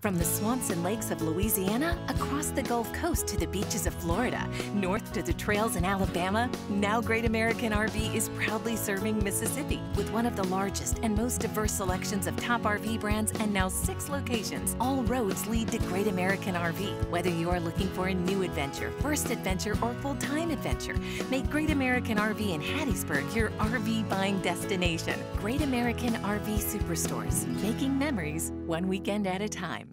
From the swamps and lakes of Louisiana, across the Gulf Coast to the beaches of Florida, north to the trails in Alabama, now Great American RV is proudly serving Mississippi with one of the largest and most diverse selections of top RV brands and now six locations. All roads lead to Great American RV. Whether you are looking for a new adventure, first adventure, or full time adventure, make Great American RV in Hattiesburg your RV buying destination. Great American RV Superstores, making memories one weekend at a time.